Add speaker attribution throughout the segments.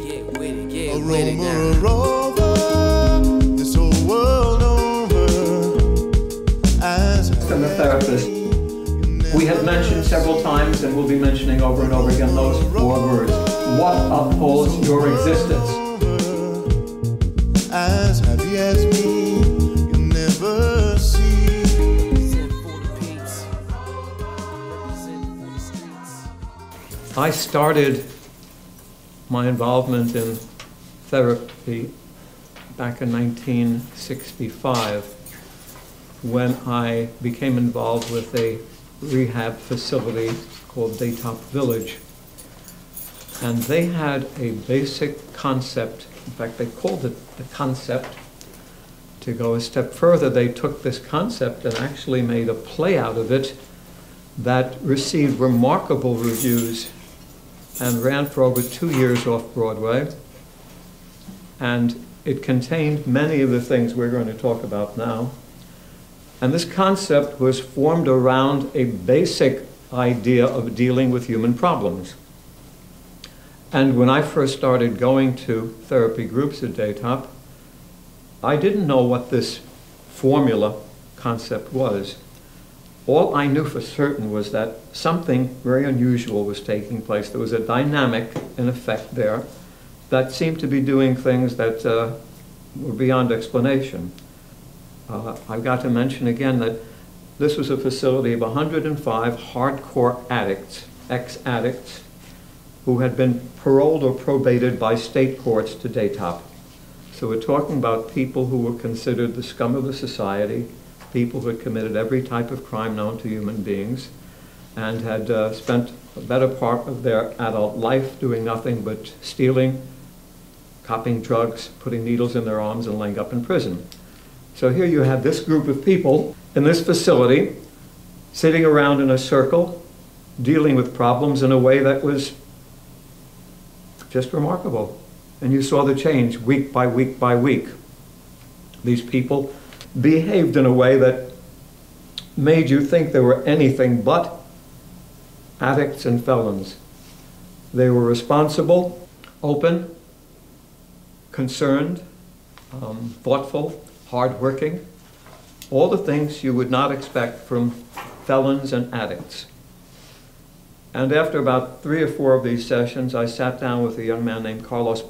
Speaker 1: Get with it, get
Speaker 2: A
Speaker 1: with it now.
Speaker 2: a this whole world over. As
Speaker 3: I'm a therapist. We have mentioned several times and we'll be mentioning over and over again those four words. What upholds your existence?
Speaker 2: as happy as me, you'll never see.
Speaker 1: Represent for
Speaker 3: my involvement in therapy back in 1965 when I became involved with a rehab facility called Daytop Village. And they had a basic concept, in fact, they called it the concept. To go a step further, they took this concept and actually made a play out of it that received remarkable reviews and ran for over two years off Broadway. And it contained many of the things we're going to talk about now. And this concept was formed around a basic idea of dealing with human problems. And when I first started going to therapy groups at Daytop, I didn't know what this formula concept was. All I knew for certain was that something very unusual was taking place. There was a dynamic in effect there that seemed to be doing things that uh, were beyond explanation. Uh, I've got to mention again that this was a facility of 105 hardcore addicts, ex-addicts, who had been paroled or probated by state courts to Daytop. So we're talking about people who were considered the scum of the society, people who had committed every type of crime known to human beings, and had uh, spent a better part of their adult life doing nothing but stealing, copying drugs, putting needles in their arms, and laying up in prison. So here you have this group of people in this facility sitting around in a circle, dealing with problems in a way that was just remarkable. And you saw the change week by week by week. These people behaved in a way that made you think they were anything but addicts and felons. They were responsible, open, concerned, um, thoughtful, hardworking, all the things you would not expect from felons and addicts. And after about three or four of these sessions, I sat down with a young man named Carlos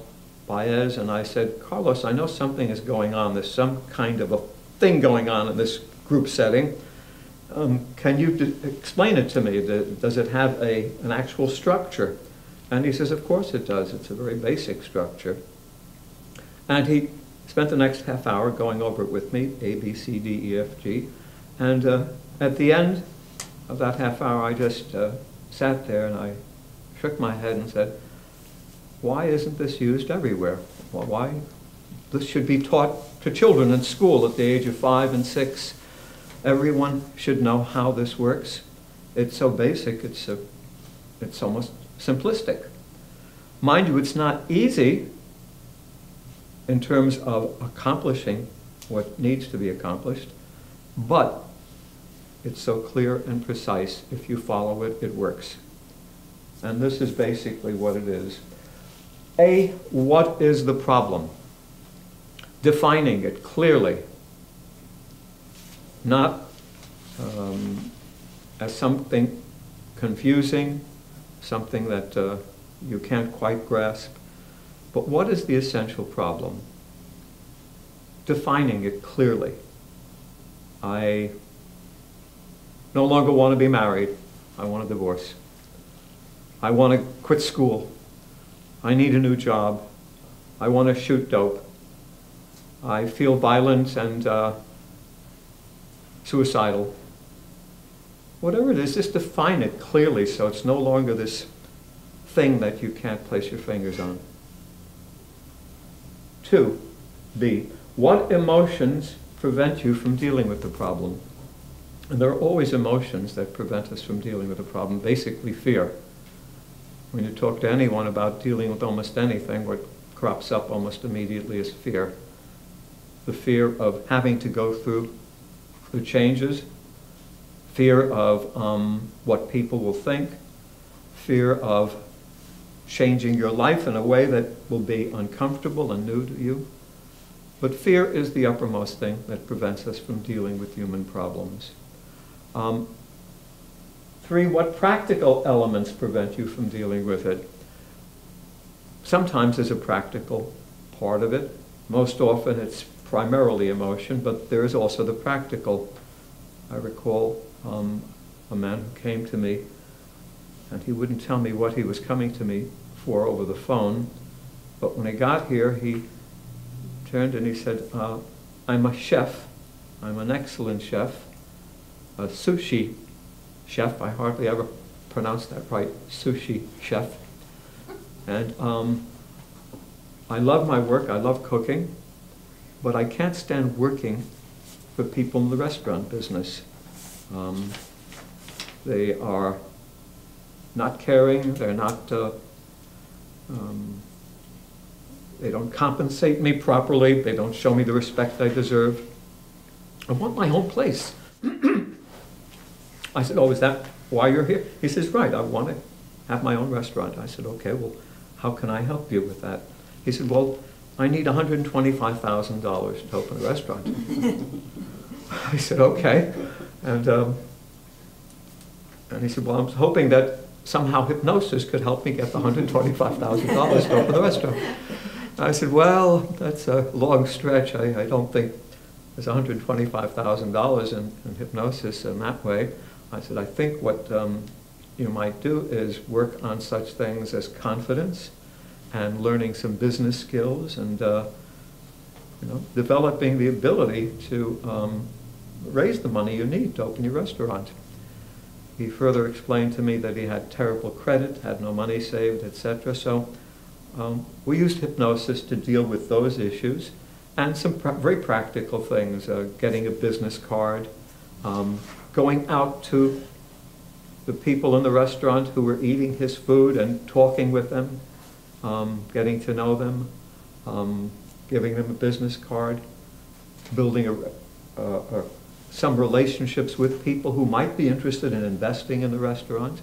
Speaker 3: Baez and I said, Carlos, I know something is going on. There's some kind of a thing going on in this group setting. Um, can you explain it to me? Does it have a, an actual structure? And he says, Of course it does. It's a very basic structure. And he spent the next half hour going over it with me A, B, C, D, E, F, G. And uh, at the end of that half hour, I just uh, sat there and I shook my head and said, Why isn't this used everywhere? Well, why? This should be taught to children in school at the age of five and six. Everyone should know how this works. It's so basic, it's, a, it's almost simplistic. Mind you, it's not easy in terms of accomplishing what needs to be accomplished, but it's so clear and precise. If you follow it, it works. And this is basically what it is. A, what is the problem? Defining it clearly, not um, as something confusing, something that uh, you can't quite grasp, but what is the essential problem? Defining it clearly. I no longer want to be married. I want a divorce. I want to quit school. I need a new job. I want to shoot dope. I feel violent and uh, suicidal. Whatever it is, just define it clearly so it's no longer this thing that you can't place your fingers on. Two, B, what emotions prevent you from dealing with the problem? And there are always emotions that prevent us from dealing with a problem, basically fear. When you talk to anyone about dealing with almost anything, what crops up almost immediately is fear. The fear of having to go through the changes, fear of um, what people will think, fear of changing your life in a way that will be uncomfortable and new to you. But fear is the uppermost thing that prevents us from dealing with human problems. Um, three, what practical elements prevent you from dealing with it? Sometimes there's a practical part of it. Most often it's primarily emotion, but there is also the practical. I recall um, a man who came to me, and he wouldn't tell me what he was coming to me for over the phone, but when he got here, he turned and he said, uh, I'm a chef. I'm an excellent chef, a sushi chef. I hardly ever pronounce that right, sushi chef. And um, I love my work, I love cooking, but I can't stand working for people in the restaurant business. Um, they are not caring, they're not, uh, um, they don't compensate me properly, they don't show me the respect I deserve. I want my own place. I said, oh, is that why you're here? He says, right, I want to have my own restaurant. I said, okay, well, how can I help you with that? He said, well, I need $125,000 to open a restaurant. I said, okay. And, um, and he said, well, I'm hoping that somehow hypnosis could help me get the $125,000 to open the restaurant. I said, well, that's a long stretch. I, I don't think there's $125,000 in, in hypnosis in that way. I said, I think what um, you might do is work on such things as confidence and learning some business skills and uh, you know, developing the ability to um, raise the money you need to open your restaurant. He further explained to me that he had terrible credit, had no money saved, etc. So um, we used hypnosis to deal with those issues and some pr very practical things, uh, getting a business card, um, going out to the people in the restaurant who were eating his food and talking with them, um, getting to know them, um, giving them a business card, building a, a, a, some relationships with people who might be interested in investing in the restaurant,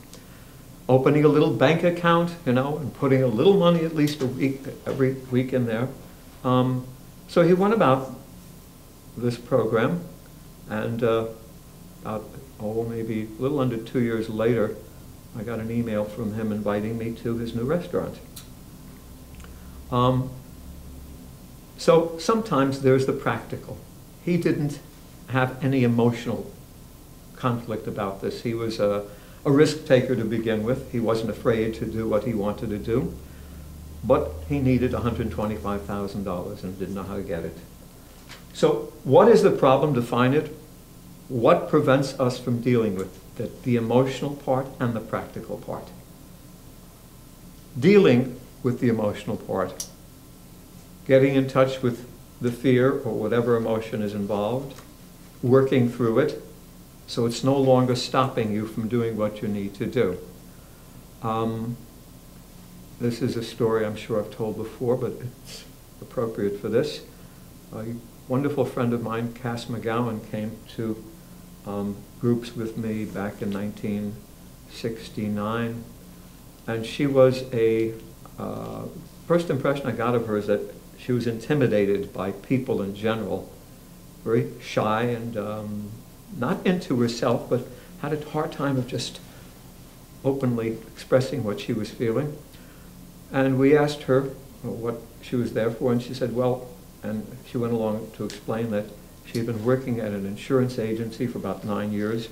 Speaker 3: opening a little bank account, you know, and putting a little money at least a week, every week in there. Um, so he went about this program, and uh, about, oh, maybe a little under two years later, I got an email from him inviting me to his new restaurant. Um, so sometimes there's the practical. He didn't have any emotional conflict about this. He was a, a risk taker to begin with. He wasn't afraid to do what he wanted to do. But he needed $125,000 and didn't know how to get it. So what is the problem? Define it. What prevents us from dealing with it? The emotional part and the practical part. Dealing with the emotional part. Getting in touch with the fear or whatever emotion is involved. Working through it so it's no longer stopping you from doing what you need to do. Um, this is a story I'm sure I've told before, but it's appropriate for this. A wonderful friend of mine, Cass McGowan, came to um, groups with me back in 1969, and she was a, uh, first impression I got of her is that she was intimidated by people in general, very shy and um, not into herself, but had a hard time of just openly expressing what she was feeling. And we asked her what she was there for, and she said, well, and she went along to explain that she had been working at an insurance agency for about nine years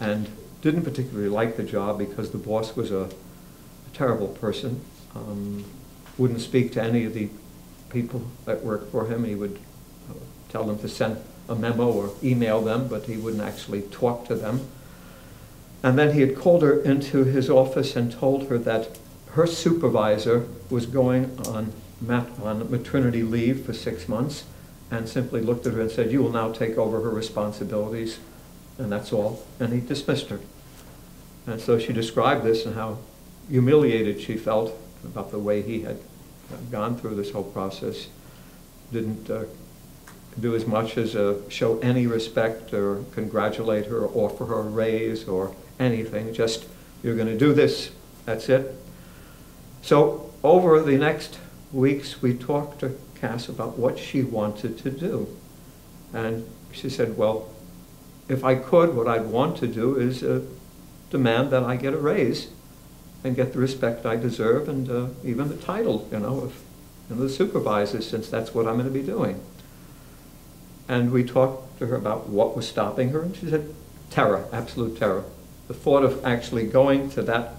Speaker 3: and didn't particularly like the job because the boss was a, a terrible person, um, wouldn't speak to any of the people that worked for him. He would uh, tell them to send a memo or email them, but he wouldn't actually talk to them. And then he had called her into his office and told her that her supervisor was going on, mat on maternity leave for six months and simply looked at her and said, you will now take over her responsibilities, and that's all. And he dismissed her. And so she described this and how humiliated she felt about the way he had gone through this whole process. Didn't uh, do as much as uh, show any respect or congratulate her or offer her a raise or anything. Just, you're going to do this, that's it. So over the next weeks, we talked to Cass about what she wanted to do. And she said, well, if I could, what I'd want to do is uh, demand that I get a raise and get the respect I deserve and uh, even the title, you know, of you know, the supervisor, since that's what I'm going to be doing. And we talked to her about what was stopping her, and she said, terror, absolute terror. The thought of actually going to that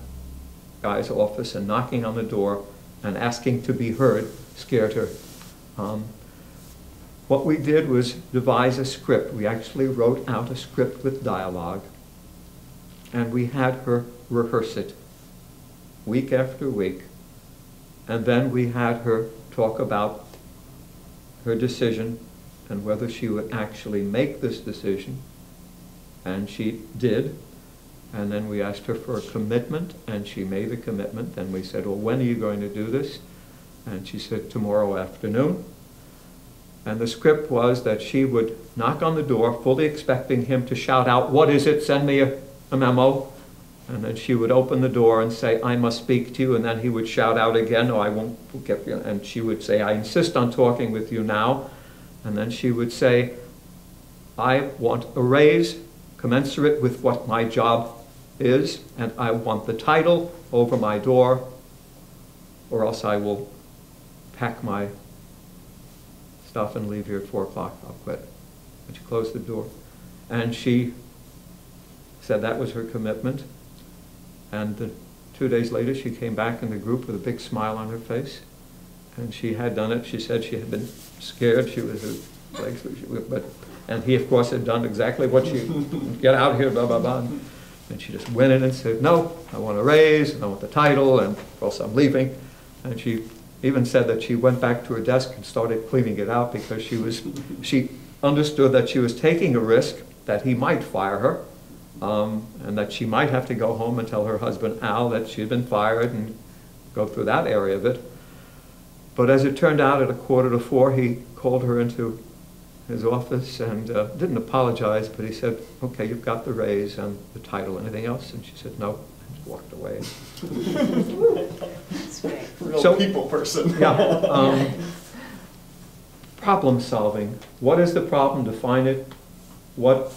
Speaker 3: guy's office and knocking on the door and asking to be heard scared her. Um, what we did was devise a script. We actually wrote out a script with dialogue, and we had her rehearse it week after week. And then we had her talk about her decision and whether she would actually make this decision. And she did. And then we asked her for a commitment, and she made a commitment. Then we said, Well, when are you going to do this? And she said, Tomorrow afternoon. And the script was that she would knock on the door, fully expecting him to shout out, What is it? Send me a, a memo. And then she would open the door and say, I must speak to you. And then he would shout out again, No, I won't get you. And she would say, I insist on talking with you now. And then she would say, I want a raise commensurate with what my job is, and I want the title over my door, or else I will pack my stuff and leave here at four o'clock. I'll quit. And she closed the door. And she said that was her commitment. And the, two days later, she came back in the group with a big smile on her face. And she had done it. She said she had been scared. She was, legs, but, and he, of course, had done exactly what she, get out here, blah, blah, blah. And she just went in and said, no, I want a raise, and I want the title, and of course I'm leaving. And she even said that she went back to her desk and started cleaning it out because she was, she understood that she was taking a risk that he might fire her, um, and that she might have to go home and tell her husband Al that she had been fired and go through that area of it. But as it turned out, at a quarter to four, he called her into his office and uh, didn't apologize, but he said, okay, you've got the raise and the title, anything else? And she said, no, and just walked away.
Speaker 4: That's great.
Speaker 5: Real
Speaker 3: So-
Speaker 5: people person.
Speaker 3: Yeah. um, Problem solving. What is the problem? Define it. What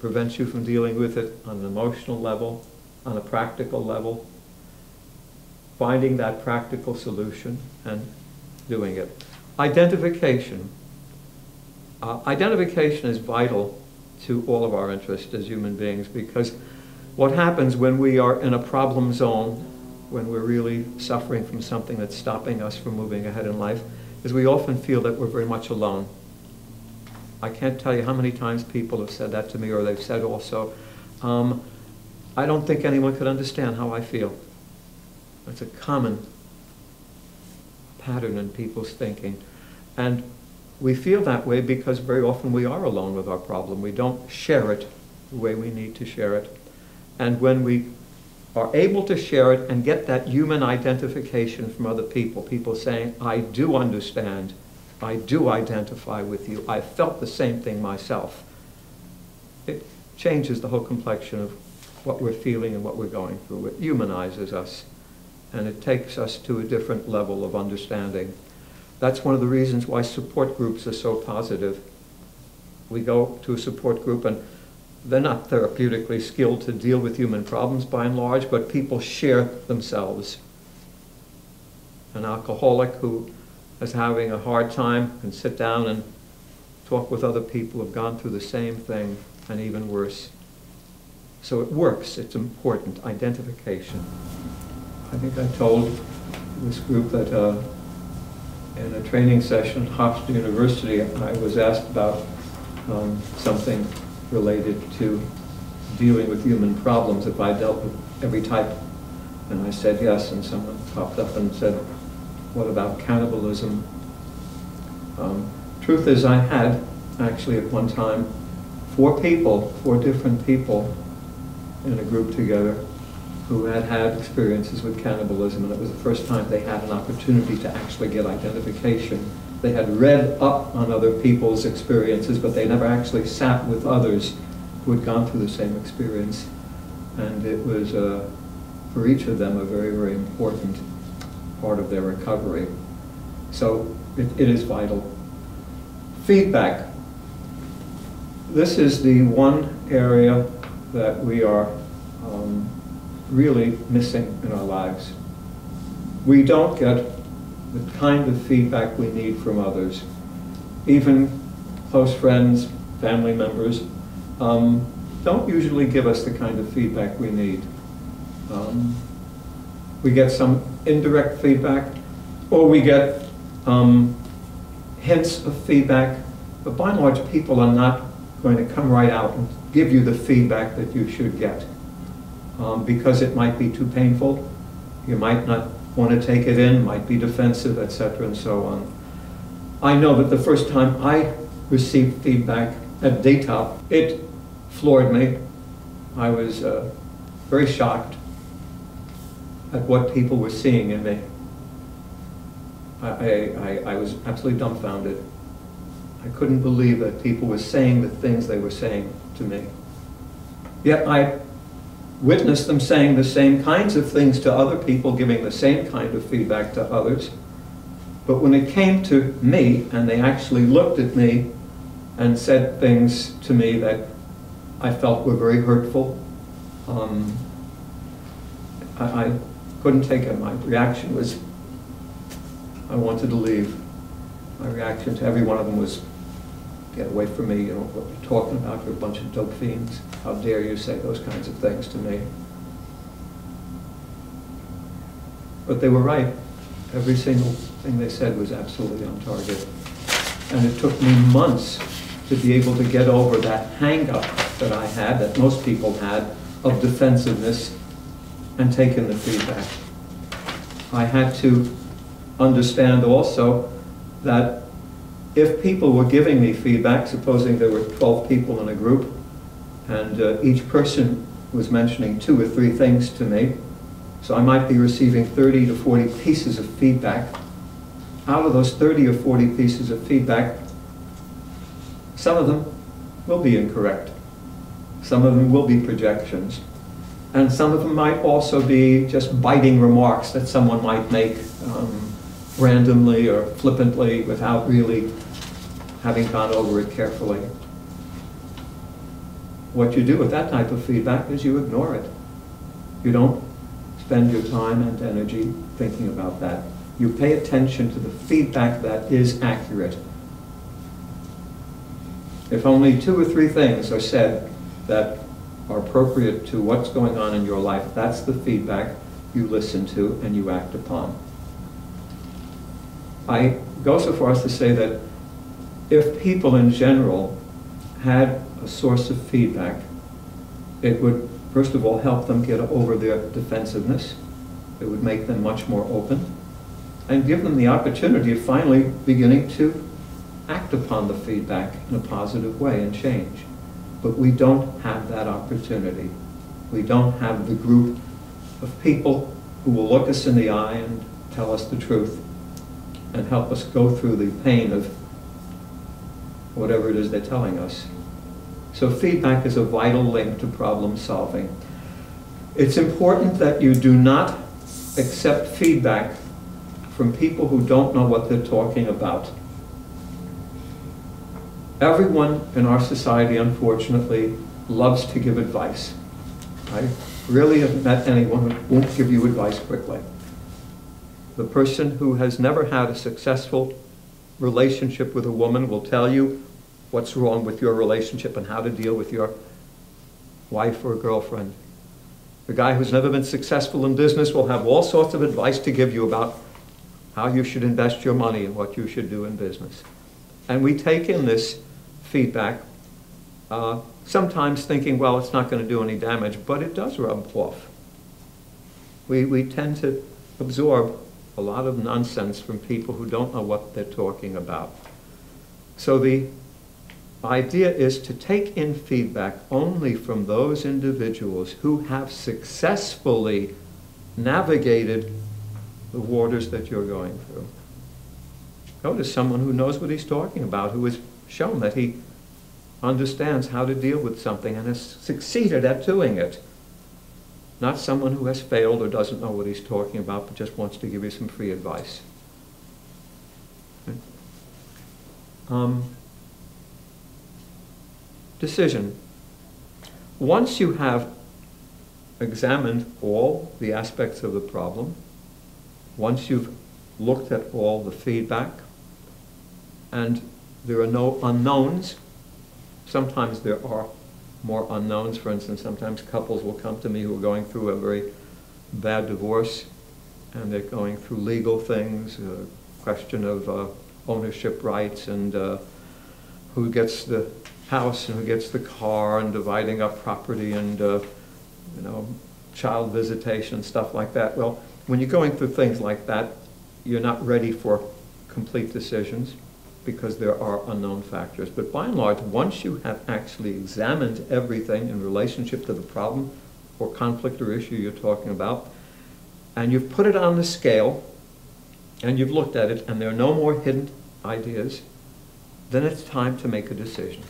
Speaker 3: prevents you from dealing with it on an emotional level, on a practical level? Finding that practical solution and doing it. Identification. Uh, identification is vital to all of our interests as human beings because what happens when we are in a problem zone, when we're really suffering from something that's stopping us from moving ahead in life, is we often feel that we're very much alone. I can't tell you how many times people have said that to me, or they've said also, um, I don't think anyone could understand how I feel. That's a common pattern in people's thinking. And we feel that way because very often we are alone with our problem. We don't share it the way we need to share it. And when we are able to share it and get that human identification from other people, people saying, I do understand, I do identify with you, I felt the same thing myself, it changes the whole complexion of what we're feeling and what we're going through. It humanizes us, and it takes us to a different level of understanding. That's one of the reasons why support groups are so positive. We go to a support group and they're not therapeutically skilled to deal with human problems by and large, but people share themselves. An alcoholic who is having a hard time can sit down and talk with other people who have gone through the same thing and even worse. So it works, it's important, identification. I think I told this group that uh, in a training session at Hofstra University, I was asked about um, something related to dealing with human problems, if I dealt with every type. And I said yes, and someone popped up and said, what about cannibalism? Um, Truth is, I had actually at one time four people, four different people in a group together who had had experiences with cannibalism, and it was the first time they had an opportunity to actually get identification. They had read up on other people's experiences, but they never actually sat with others who had gone through the same experience. And it was, uh, for each of them, a very, very important part of their recovery. So it, it is vital. Feedback. This is the one area that we are um, really missing in our lives. We don't get the kind of feedback we need from others. Even close friends, family members, um, don't usually give us the kind of feedback we need. Um, we get some indirect feedback, or we get um, hints of feedback, but by and large, people are not going to come right out and give you the feedback that you should get. Um, because it might be too painful, you might not want to take it in, might be defensive, etc., and so on. I know that the first time I received feedback at Daytop, it floored me. I was uh, very shocked at what people were seeing in me. I, I, I was absolutely dumbfounded. I couldn't believe that people were saying the things they were saying to me. Yet I witnessed them saying the same kinds of things to other people, giving the same kind of feedback to others. But when it came to me, and they actually looked at me and said things to me that I felt were very hurtful, um, I, I couldn't take it. My reaction was, I wanted to leave. My reaction to every one of them was, get away from me, you know, what you're talking about, you're a bunch of dope fiends. How dare you say those kinds of things to me? But they were right. Every single thing they said was absolutely on target. And it took me months to be able to get over that hang-up that I had, that most people had, of defensiveness and take in the feedback. I had to understand also that if people were giving me feedback, supposing there were 12 people in a group, and uh, each person was mentioning two or three things to me, so I might be receiving 30 to 40 pieces of feedback. Out of those 30 or 40 pieces of feedback, some of them will be incorrect. Some of them will be projections. And some of them might also be just biting remarks that someone might make um, randomly or flippantly without really having gone over it carefully. What you do with that type of feedback is you ignore it. You don't spend your time and energy thinking about that. You pay attention to the feedback that is accurate. If only two or three things are said that are appropriate to what's going on in your life, that's the feedback you listen to and you act upon. I go so far as to say that if people in general had a source of feedback, it would, first of all, help them get over their defensiveness. It would make them much more open and give them the opportunity of finally beginning to act upon the feedback in a positive way and change. But we don't have that opportunity. We don't have the group of people who will look us in the eye and tell us the truth and help us go through the pain of whatever it is they're telling us. So feedback is a vital link to problem solving. It's important that you do not accept feedback from people who don't know what they're talking about. Everyone in our society, unfortunately, loves to give advice. I really have met anyone who won't give you advice quickly. The person who has never had a successful relationship with a woman will tell you what's wrong with your relationship and how to deal with your wife or girlfriend. The guy who's never been successful in business will have all sorts of advice to give you about how you should invest your money and what you should do in business. And we take in this feedback, uh, sometimes thinking, well, it's not going to do any damage, but it does rub off. We, we tend to absorb a lot of nonsense from people who don't know what they're talking about. So the idea is to take in feedback only from those individuals who have successfully navigated the waters that you're going through. Go to someone who knows what he's talking about, who has shown that he understands how to deal with something and has succeeded at doing it. Not someone who has failed or doesn't know what he's talking about, but just wants to give you some free advice. Um, decision. Once you have examined all the aspects of the problem, once you've looked at all the feedback, and there are no unknowns, sometimes there are more unknowns. For instance, sometimes couples will come to me who are going through a very bad divorce, and they're going through legal things, a question of uh, ownership rights, and uh, who gets the house and who gets the car, and dividing up property, and uh, you know, child visitation, stuff like that. Well, when you're going through things like that, you're not ready for complete decisions because there are unknown factors. But by and large, once you have actually examined everything in relationship to the problem or conflict or issue you're talking about, and you've put it on the scale, and you've looked at it, and there are no more hidden ideas, then it's time to make a decision.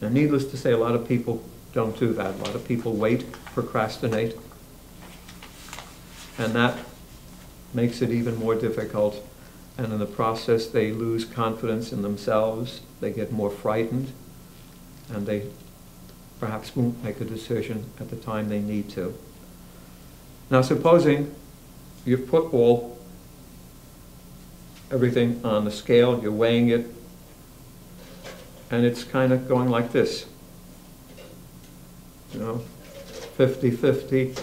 Speaker 3: Now, needless to say, a lot of people don't do that. A lot of people wait, procrastinate, and that makes it even more difficult. And in the process, they lose confidence in themselves, they get more frightened, and they perhaps won't make a decision at the time they need to. Now, supposing you've put all, everything on the scale, you're weighing it, and it's kind of going like this. You know, 50-50,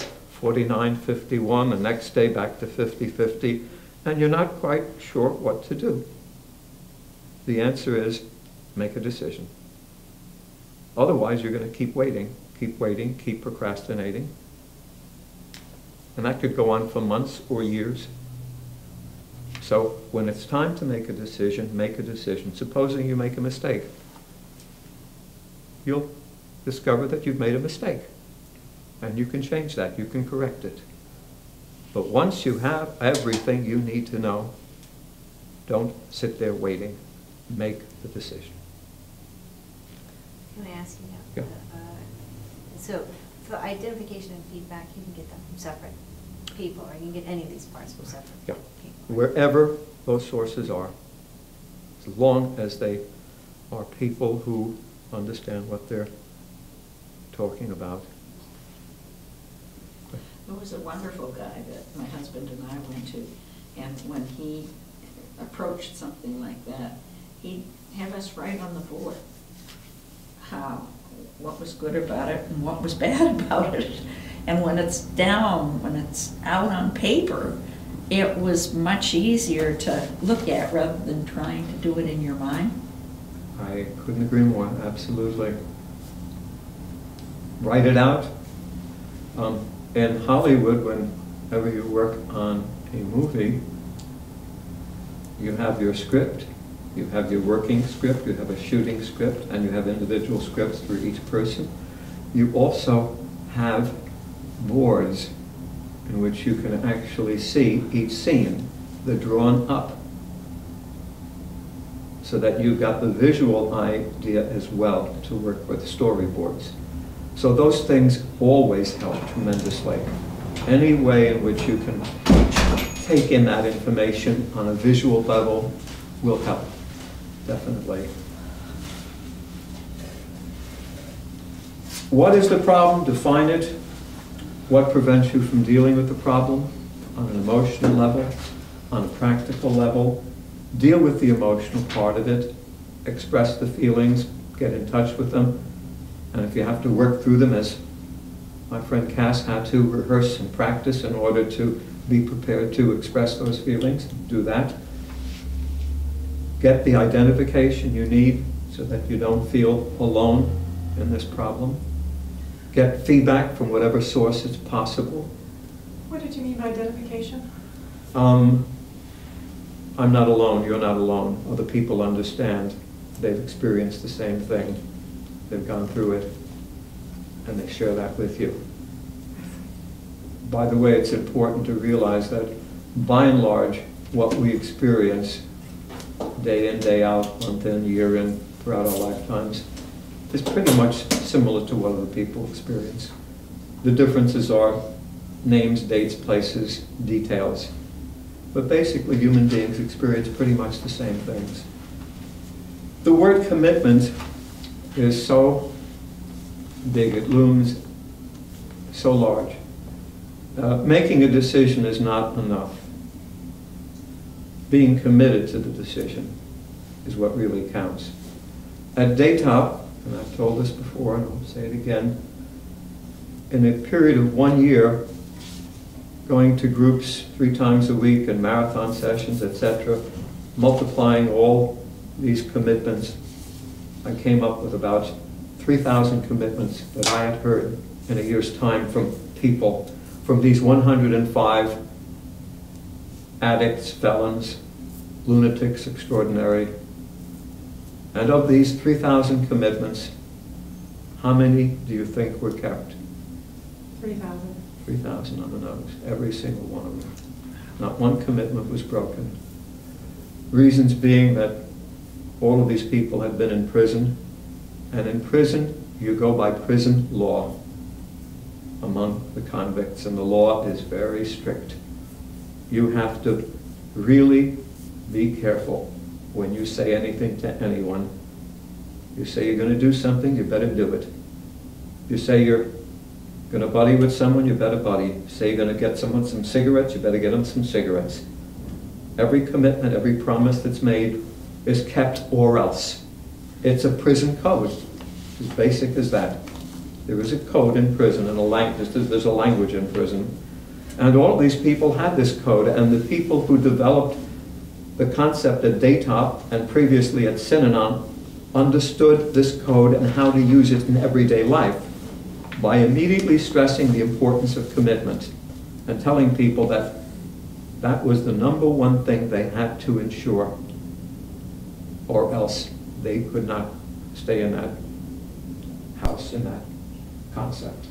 Speaker 3: 49-51, the next day back to 50-50, and you're not quite sure what to do. The answer is make a decision. Otherwise, you're going to keep waiting, keep waiting, keep procrastinating. And that could go on for months or years. So when it's time to make a decision, make a decision. Supposing you make a mistake, you'll discover that you've made a mistake. And you can change that, you can correct it. But once you have everything you need to know, don't sit there waiting. Make the decision.
Speaker 4: Can I ask you now?
Speaker 3: Yeah.
Speaker 4: uh, So for identification and feedback, you can get them from separate people, or you can get any of these parts from separate
Speaker 3: Yeah.
Speaker 4: people.
Speaker 3: Wherever those sources are, as long as they are people who understand what they're talking about.
Speaker 5: There was a wonderful guy that my husband and I went to, and when he approached something like that, he'd have us write on the board how, what was good about it and what was bad about it. And when it's down, when it's out on paper, it was much easier to look at rather than trying to do it in your mind.
Speaker 3: I couldn't agree more, absolutely. Write it out. Um, in Hollywood, whenever you work on a movie, you have your script, you have your working script, you have a shooting script, and you have individual scripts for each person. You also have boards in which you can actually see each scene. They're drawn up so that you've got the visual idea as well to work with storyboards. So those things always help tremendously. Any way in which you can take in that information on a visual level will help, definitely. What is the problem? Define it. What prevents you from dealing with the problem on an emotional level, on a practical level? Deal with the emotional part of it, express the feelings, get in touch with them, and if you have to work through them, as my friend Cass had to rehearse and practice in order to be prepared to express those feelings, do that. Get the identification you need so that you don't feel alone in this problem. Get feedback from whatever source is possible.
Speaker 6: What did you mean by identification?
Speaker 3: Um, I'm not alone, you're not alone. Other people understand. They've experienced the same thing. They've gone through it, and they share that with you. By the way, it's important to realize that by and large, what we experience day in, day out, month in, year in, throughout our lifetimes, is pretty much similar to what other people experience. The differences are names, dates, places, details. But basically, human beings experience pretty much the same things. The word commitment is so big, it looms so large. Uh, making a decision is not enough. Being committed to the decision is what really counts. At Daytop, and I've told this before and I'll say it again, in a period of one year, going to groups three times a week and marathon sessions, etc., multiplying all these commitments, I came up with about 3,000 commitments that I had heard in a year's time from people, from these 105 addicts, felons, lunatics extraordinary. And of these 3,000 commitments, how many do you think were kept?
Speaker 6: Three thousand.
Speaker 3: 3,000 on the nose, every single one of them. Not one commitment was broken. Reasons being that all of these people have been in prison, and in prison, you go by prison law among the convicts, and the law is very strict. You have to really be careful when you say anything to anyone. You say you're going to do something, you better do it. You say you're going to buddy with someone, you better buddy. Say you're going to get someone some cigarettes, you better get them some cigarettes. Every commitment, every promise that's made is kept or else. It's a prison code, as basic as that. There is a code in prison and a language, there's a language in prison. And all of these people had this code, and the people who developed the concept at Daytop and previously at Synanon understood this code and how to use it in everyday life by immediately stressing the importance of commitment and telling people that that was the number one thing they had to ensure, or else they could not stay in that house, in that concept.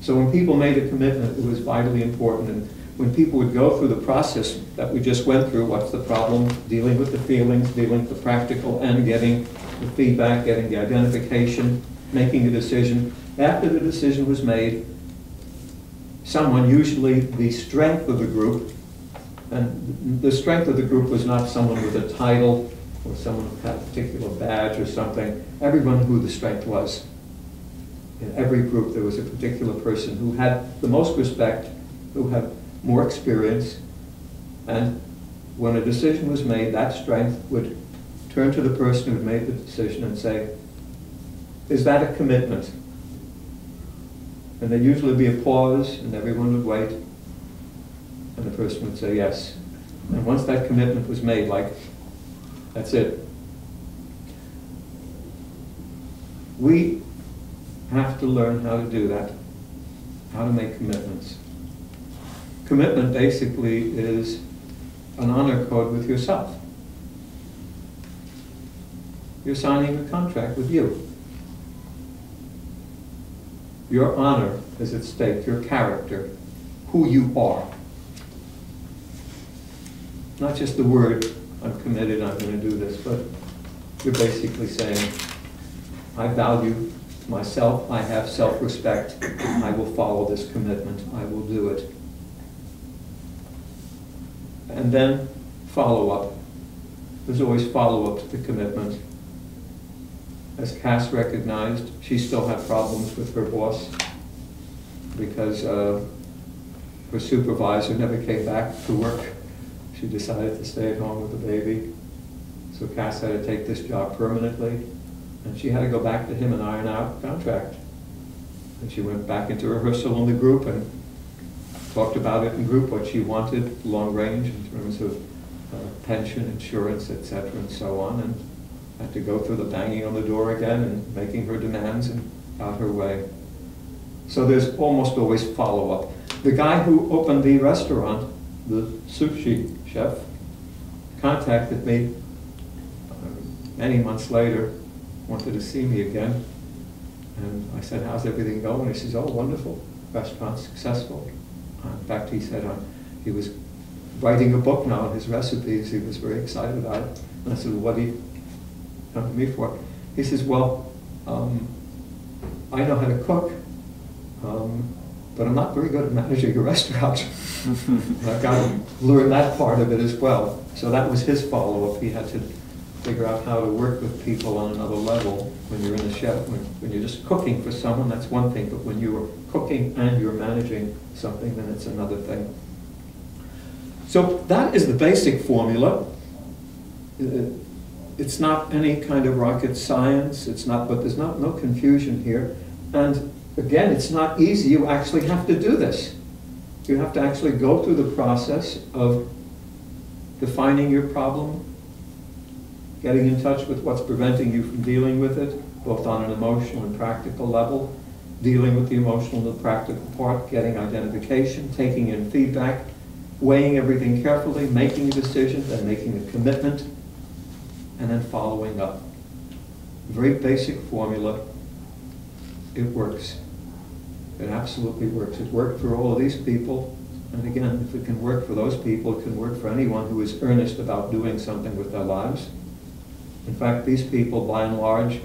Speaker 3: So when people made a commitment, it was vitally important. And when people would go through the process that we just went through, what's the problem, dealing with the feelings, dealing with the practical, and getting the feedback, getting the identification, making a decision, after the decision was made, someone, usually the strength of the group, and the strength of the group was not someone with a title or someone who had a particular badge or something, everyone who the strength was. In every group, there was a particular person who had the most respect, who had more experience, and when a decision was made, that strength would turn to the person who had made the decision and say, is that a commitment? And there'd usually be a pause, and everyone would wait, and the person would say yes. And once that commitment was made, like, that's it. We have to learn how to do that, how to make commitments. Commitment basically is an honor code with yourself. You're signing a contract with you. Your honor is at stake, your character, who you are. Not just the word, I'm committed, I'm going to do this, but you're basically saying, I value myself, I have self-respect, I will follow this commitment, I will do it. And then follow-up. There's always follow-up to the commitment. As Cass recognized, she still had problems with her boss because uh, her supervisor never came back to work. She decided to stay at home with the baby. So Cass had to take this job permanently, and she had to go back to him and iron out the contract. And she went back into rehearsal in the group and talked about it in group, what she wanted, long range in terms of uh, pension, insurance, et cetera, and so on, and had to go through the banging on the door again and making her demands and got her way. So there's almost always follow-up. The guy who opened the restaurant, the sushi chef, contacted me uh, many months later, wanted to see me again. And I said, how's everything going? He says, oh, wonderful, restaurant's successful. In fact, he said uh, he was writing a book now on his recipes. He was very excited about it. And I said, well, what do you come to me for? He says, well, um, I know how to cook. Um, but I'm not very good at managing a restaurant. I've got to learn that part of it as well. So that was his follow-up. He had to figure out how to work with people on another level. When you're in the chef, when, when you're just cooking for someone, that's one thing. But when you are cooking and you're managing something, then it's another thing. So that is the basic formula. Uh, It's not any kind of rocket science, it's not, but there's not, no confusion here. And again, it's not easy, you actually have to do this. You have to actually go through the process of defining your problem, getting in touch with what's preventing you from dealing with it, both on an emotional and practical level, dealing with the emotional and the practical part, getting identification, taking in feedback, weighing everything carefully, making a decision, then making a commitment, and then following up. Very basic formula. It works. It absolutely works. It worked for all of these people. And again, if it can work for those people, it can work for anyone who is earnest about doing something with their lives. In fact, these people, by and large,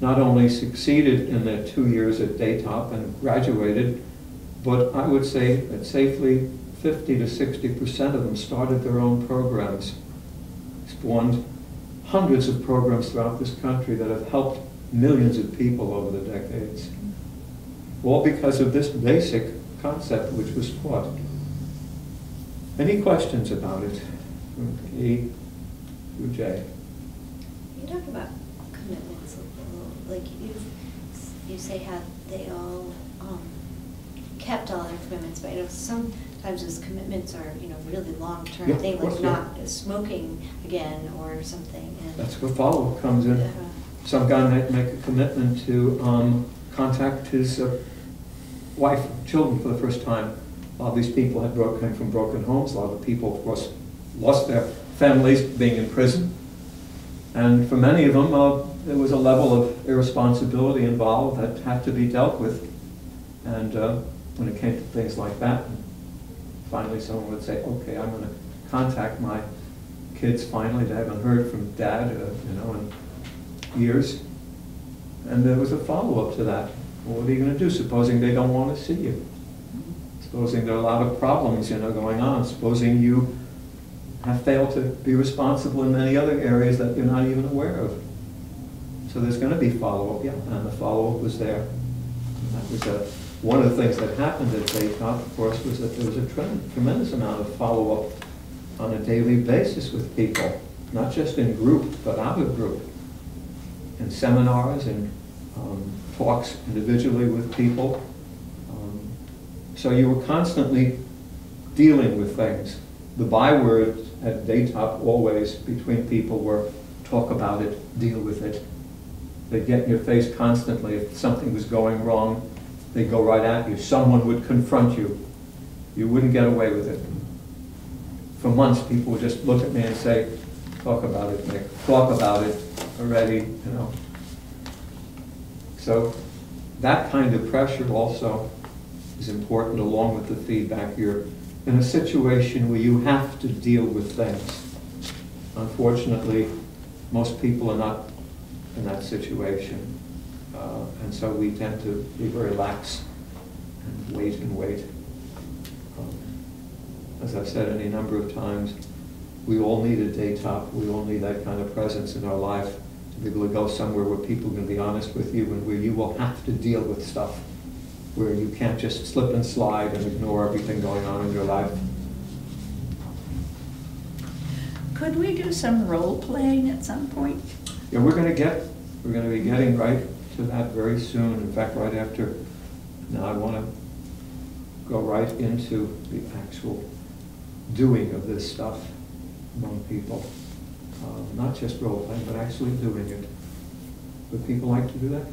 Speaker 3: not only succeeded in their two years at Daytop and graduated, but I would say that safely 50 to 60 percent of them started their own programs, spawned hundreds of programs throughout this country that have helped millions of people over the decades. All because of this basic concept which was taught. Any questions about it? From E J?
Speaker 4: You talk about commitments a little, like you, you say how they all, um, kept all their commitments, but I know sometimes those commitments are, you know, really
Speaker 3: Yeah, of
Speaker 4: things,
Speaker 3: course,
Speaker 4: like
Speaker 3: yeah.
Speaker 4: not smoking again or something, and.
Speaker 3: That's where follow-up comes in.
Speaker 4: Yeah.
Speaker 3: Some guy might make a commitment to um, contact his uh, wife, and children for the first time. A lot of these people had broken, came from broken homes. A lot of the people, of course, lost their families being in prison. And for many of them, uh, there was a level of irresponsibility involved that had to be dealt with. And uh, when it came to things like that, finally someone would say, okay, I'm going to contact my kids finally. They haven't heard from dad, uh, you know, in years. And there was a follow-up to that. Well, what are you going to do? Supposing they don't want to see you. Supposing there are a lot of problems, you know, going on. Supposing you have failed to be responsible in many other areas that you're not even aware of. So there's going to be follow-up, yeah, and the follow-up was there. And That was a, one of the things that happened at Daytop, of course, was that there was a trem- tremendous amount of follow-up on a daily basis with people, not just in group, but out of group, in seminars and um, talks individually with people. Um, So you were constantly dealing with things. The bywords at Daytop always between people were talk about it, deal with it. They'd get in your face constantly if something was going wrong. They'd go right at you. Someone would confront you. You wouldn't get away with it. For months, people would just look at me and say, talk about it, Nick, talk about it already, you know. So that kind of pressure also is important along with the feedback. You're in a situation where you have to deal with things. Unfortunately, most people are not in that situation. Uh, And so we tend to be very lax and wait and wait. Um, As I've said any number of times, we all need a Daytop. we all need that kind of presence in our life to be able to go somewhere where people can be honest with you and where you will have to deal with stuff, where you can't just slip and slide and ignore everything going on in your life.
Speaker 5: Could we do some role-playing at some point?
Speaker 3: Yeah, we're gonna get, we're gonna be getting right to that very soon. In fact, right after, now I wanna go right into the actual doing of this stuff among people. Uh, Not just role playing, but actually doing it. Would people like to do that?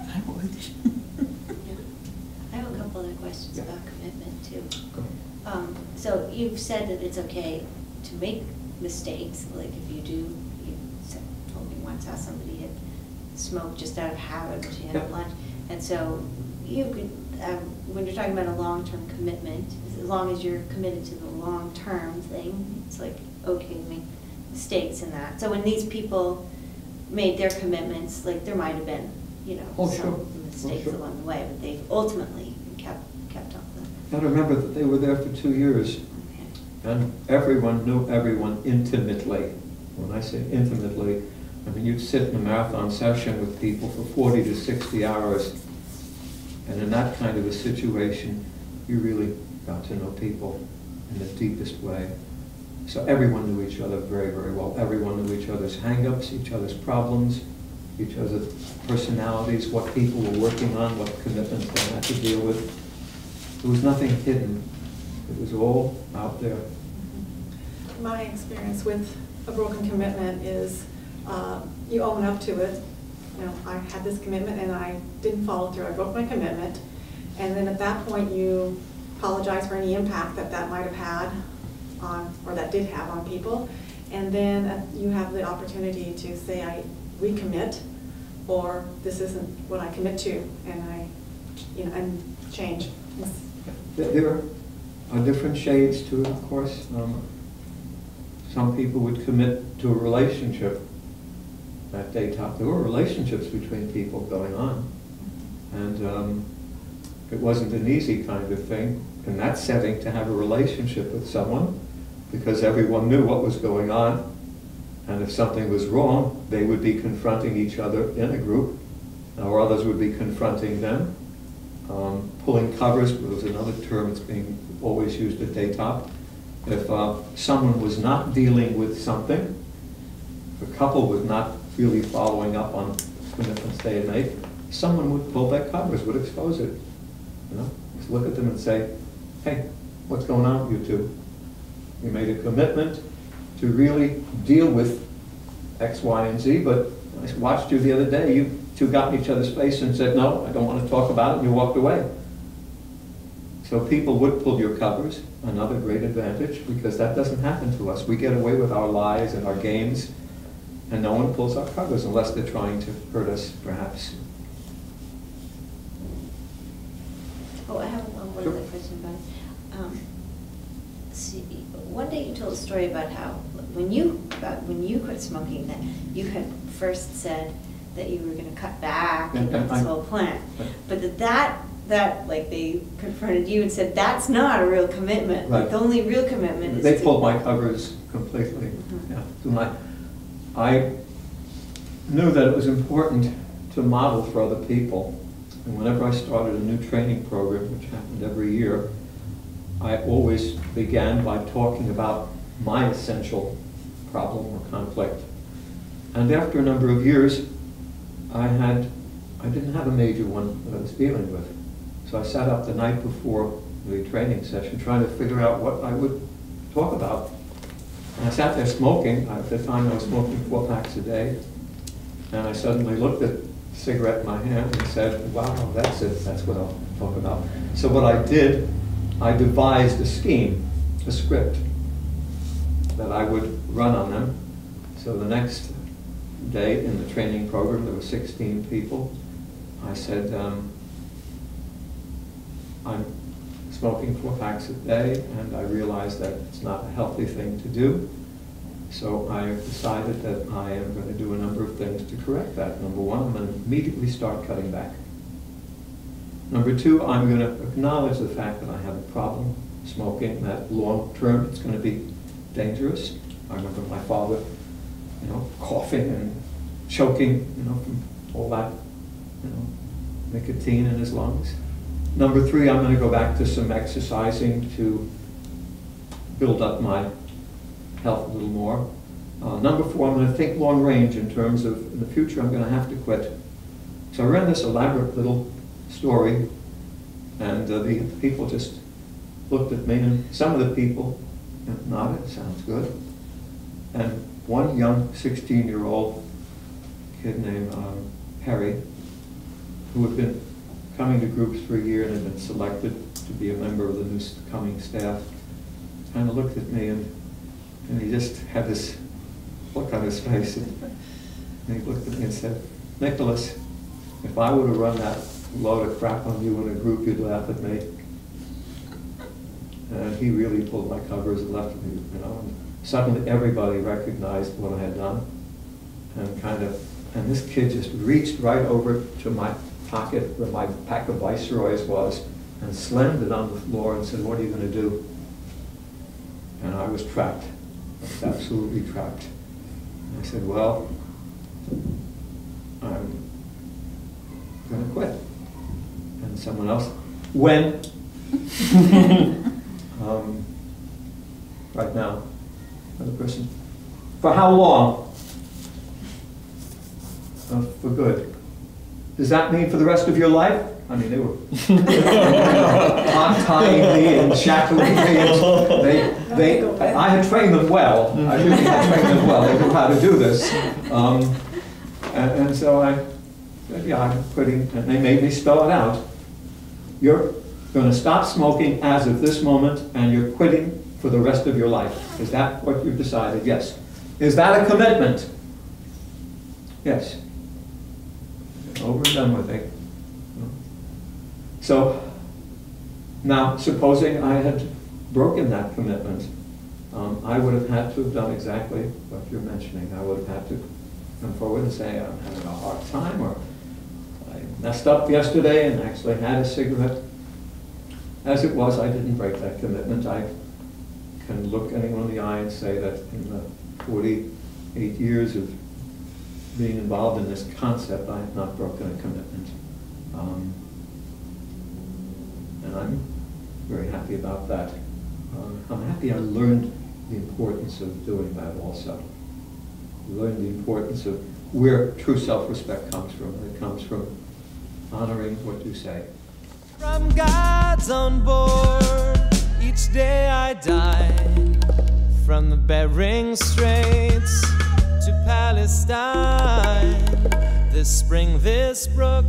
Speaker 5: I would.
Speaker 4: Yeah. I have a couple other questions
Speaker 3: Yeah.
Speaker 4: about commitment too. Um, so you've said that it's okay to make mistakes, like if you do, you said, told me once how somebody had smoked just out of habit, which you had at
Speaker 3: Yeah.
Speaker 4: lunch. And so you could, um, when you're talking about a long-term commitment, as long as you're committed to the long-term thing, it's like, okay, to make mistakes in that. So when these people made their commitments, like there might have been, you know,
Speaker 3: Oh,
Speaker 4: some
Speaker 3: sure.
Speaker 4: mistakes
Speaker 3: sure.
Speaker 4: along the way, but they've ultimately kept, kept up
Speaker 3: to remember that they were there for two years,
Speaker 4: it.
Speaker 3: and everyone knew everyone intimately. When I say intimately, I mean, you'd sit in a marathon session with people for 40 to 60 hours, and in that kind of a situation, you really got to know people in the deepest way. So everyone knew each other very, very well. Everyone knew each other's hang-ups, each other's problems, each other's personalities, what people were working on, what commitments they had to deal with. There was nothing hidden. It was all out there.
Speaker 6: My experience with a broken commitment is uh, you own up to it. You know, I had this commitment and I didn't follow through. I broke my commitment. And then at that point, you apologize for any impact that that might have had on, or that did have on people. And then uh, you have the opportunity to say, I recommit, or this isn't what I commit to, and I, you know, and change.
Speaker 3: There- There are different shades to it, of course. Um, Some people would commit to a relationship that Daytop. There were relationships between people going on. And um, it wasn't an easy kind of thing in that setting to have a relationship with someone because everyone knew what was going on. And if something was wrong, they would be confronting each other in a group, or others would be confronting them. Um, Pulling covers was another term that's being always used at Daytop. If uh, someone was not dealing with something, a couple was not really following up on commitments they had made, someone would pull their covers, would expose it. You know, just look at them and say, hey, what's going on with you two? You made a commitment to really deal with X, Y, and Z, but I watched you the other day, you two got in each other's face and said, no, I don't want to talk about it, and you walked away. So people would pull your covers, another great advantage, because that doesn't happen to us. We get away with our lies and our games, and no one pulls our covers unless they're trying to hurt us, perhaps.
Speaker 4: Oh, I have one one
Speaker 3: Sure.
Speaker 4: other question about it. Um, See, one day you told a story about how, when you, about when you quit smoking, that you had first said that you were gonna cut back and this whole plant. But that that, that, like, they confronted you and said, that's not a real commitment. Like, The only real commitment is
Speaker 3: They
Speaker 4: to-
Speaker 3: pulled my covers completely,
Speaker 4: Mhm.
Speaker 3: yeah. So my, I knew that it was important to model for other people. And whenever I started a new training program, which happened every year, I always began by talking about my essential problem or conflict. And after a number of years, I had, I didn't have a major one that I was dealing with. So I sat up the night before the training session trying to figure out what I would talk about. And I sat there smoking, at the time I was smoking four packs a day, and I suddenly looked at the cigarette in my hand and said, wow, that's it, that's what I'll talk about. So what I did, I devised a scheme, a script, that I would run on them. So the next day in the training program, there were 16 people. I said, um, I'm smoking four packs a day, and I realize that it's not a healthy thing to do. So I have decided that I am going to do a number of things to correct that. Number one, I'm going to immediately start cutting back. Number two, I'm going to acknowledge the fact that I have a problem smoking, that long-term it's going to be dangerous. I remember my father, you know, coughing and choking, you know, from all that, you know, nicotine in his lungs. Number three, I'm going to go back to some exercising to build up my health a little more. Uh, number four, I'm going to think long range in terms of in the future I'm going to have to quit. So I ran this elaborate little story, and uh, the people just looked at me, and some of the people nodded, sounds good. And one young 16-year-old kid named um, Harry, who had been coming to groups for a year and had been selected to be a member of the new coming staff, kind of looked at me and, and he just had this look on his face. And, and he looked at me and said, Nicholas, if I would have run that load of crap on you in a group, you'd laugh at me. And he really pulled my covers and left me, you know. And suddenly everybody recognized what I had done and kind of, and this kid just reached right over to my pocket where my pack of Viceroys was and slammed it on the floor and said, what are you going to do? And I was trapped. I was absolutely trapped. And I said, well, I'm going to quit. And someone else, when? um, right now, another person. For how long? Uh, for good. Does that mean for the rest of your life? I mean, they were tying me and shackling me. And they, they, I had trained them well. I really had trained them well. They knew how to do this. Um, and, and so I said, yeah, I'm quitting. And they made me spell it out. You're going to stop smoking as of this moment, and you're quitting for the rest of your life. Is that what you've decided? Yes. Is that a commitment? Yes. Over and done with it. So, now, supposing I had broken that commitment, um, I would have had to have done exactly what you're mentioning. I would have had to come forward and say, I'm having a hard time, or I messed up yesterday and actually had a cigarette. As it was, I didn't break that commitment. I can look anyone in the eye and say that in the 48 years of being involved in this concept, I have not broken a commitment. Um, and I'm very happy about that. Um, I'm happy I learned the importance of doing that also. Learned the importance of where true self-respect comes from. It comes from honoring what you say.
Speaker 1: From God's on board, each day I dine. From the Bering Straits to Palestine. This spring, this brook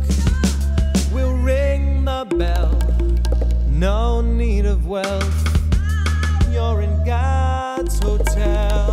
Speaker 1: will ring the bell. No need of wealth, you're in God's hotel.